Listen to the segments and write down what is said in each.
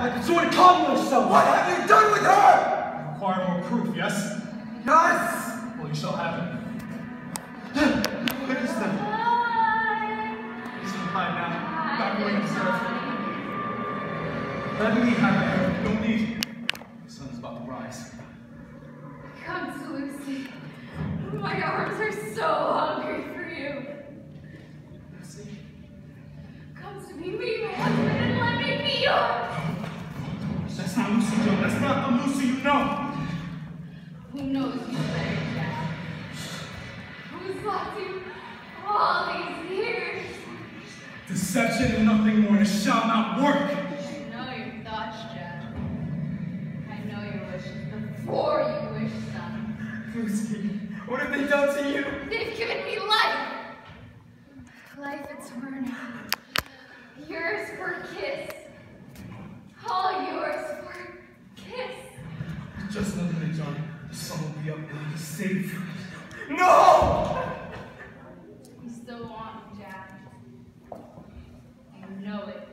Like it's sort of calm yourself. What have you done with her? You require more proof, yes? Yes! Well, you shall have it. What is that? He's in hide now. Not going upstairs. Let me have it. No need. The sun's about to rise. Come Lucy. My arms are so hungry That's not the Lucy you know. Who knows you better, Jack? Who's locked you all these years? Deception and nothing more. It shall not work. I know your thoughts, Jack. I know your wishes before you wish them. Lucy, what have they done to you? They've given me life. Life eternal. Yours for a kiss. up and be safe. No! You still want Jack. You know it.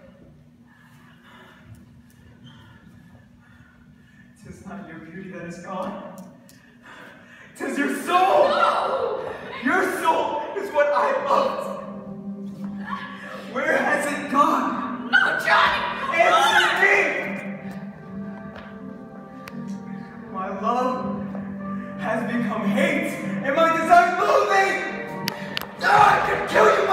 Tis not your beauty that is gone. Tis your soul! No! Your soul is what I loved. Where has it gone? No, Johnny! It's me! My love has become hate, and my desire's moving! Ah, I can kill you!